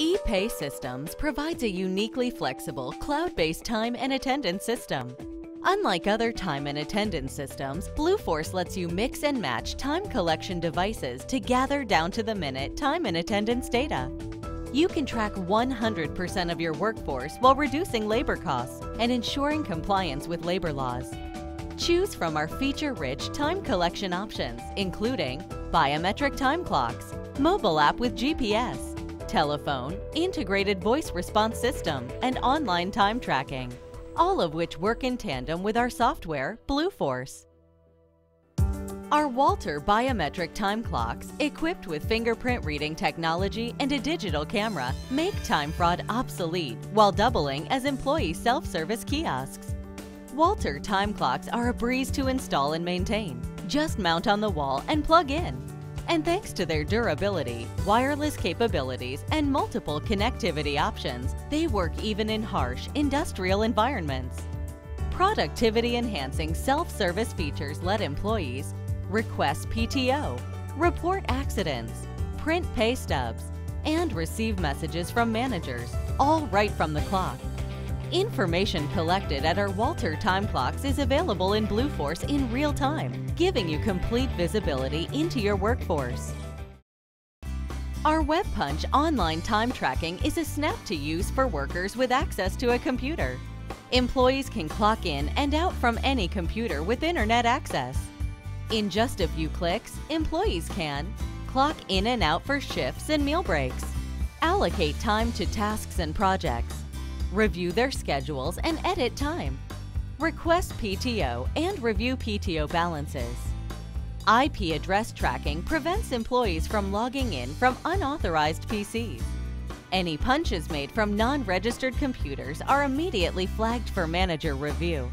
ePay Systems provides a uniquely flexible, cloud-based time and attendance system. Unlike other time and attendance systems, Blueforce lets you mix and match time collection devices to gather down to the minute time and attendance data. You can track 100% of your workforce while reducing labor costs and ensuring compliance with labor laws. Choose from our feature-rich time collection options, including biometric time clocks, mobile app with GPS, telephone, integrated voice response system, and online time tracking, all of which work in tandem with our software, Blueforce. Our Walter biometric time clocks, equipped with fingerprint reading technology and a digital camera, make time fraud obsolete while doubling as employee self-service kiosks. Walter time clocks are a breeze to install and maintain. Just mount on the wall and plug in. And thanks to their durability, wireless capabilities, and multiple connectivity options, they work even in harsh industrial environments. Productivity enhancing self-service features let employees request PTO, report accidents, print pay stubs, and receive messages from managers, all right from the clock. Information collected at our Walter time clocks is available in Blueforce in real time, giving you complete visibility into your workforce. Our WebPunch online time tracking is a snap to use for workers with access to a computer. Employees can clock in and out from any computer with internet access. In just a few clicks, employees can clock in and out for shifts and meal breaks, allocate time to tasks and projects, review their schedules and edit time, request PTO and review PTO balances. IP address tracking prevents employees from logging in from unauthorized PCs. Any punches made from non-registered computers are immediately flagged for manager review.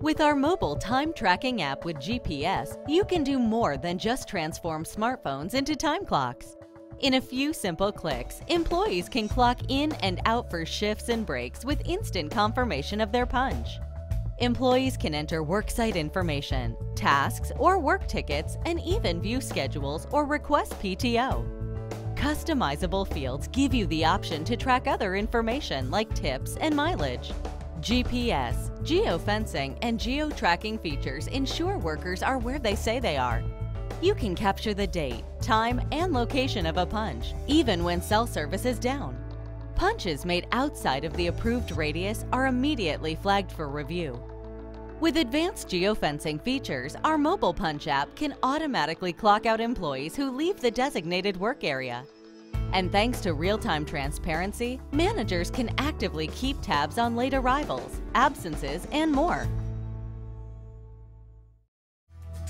With our mobile time tracking app with GPS, you can do more than just transform smartphones into time clocks. In a few simple clicks, employees can clock in and out for shifts and breaks with instant confirmation of their punch. Employees can enter worksite information, tasks, or work tickets, and even view schedules or request PTO. Customizable fields give you the option to track other information like tips and mileage. GPS, geofencing, and geo-tracking features ensure workers are where they say they are you can capture the date, time, and location of a punch, even when cell service is down. Punches made outside of the approved radius are immediately flagged for review. With advanced geofencing features, our mobile punch app can automatically clock out employees who leave the designated work area. And thanks to real-time transparency, managers can actively keep tabs on late arrivals, absences, and more.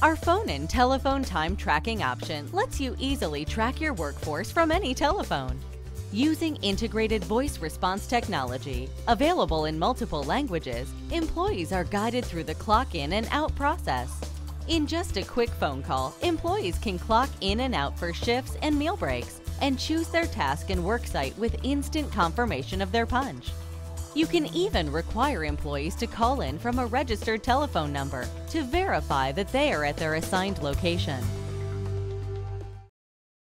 Our phone and telephone time tracking option lets you easily track your workforce from any telephone. Using integrated voice response technology, available in multiple languages, employees are guided through the clock in and out process. In just a quick phone call, employees can clock in and out for shifts and meal breaks and choose their task and worksite with instant confirmation of their punch. You can even require employees to call in from a registered telephone number to verify that they are at their assigned location.